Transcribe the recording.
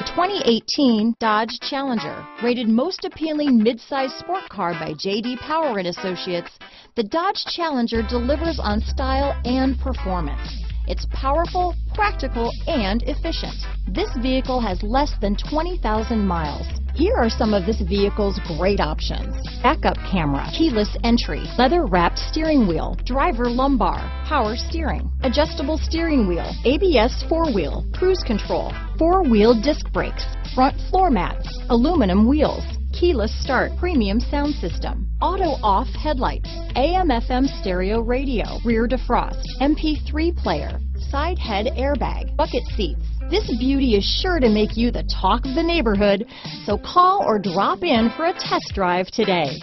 The 2018 Dodge Challenger, rated most appealing midsize sport car by J.D. Power and Associates, the Dodge Challenger delivers on style and performance. It's powerful, practical, and efficient. This vehicle has less than 20,000 miles. Here are some of this vehicle's great options. Backup camera, keyless entry, leather wrapped steering wheel, driver lumbar, power steering, adjustable steering wheel, ABS four wheel, cruise control, four wheel disc brakes, front floor mats, aluminum wheels, keyless start, premium sound system, auto off headlights, AM FM stereo radio, rear defrost, MP3 player, side head airbag, bucket seats. This beauty is sure to make you the talk of the neighborhood, so call or drop in for a test drive today.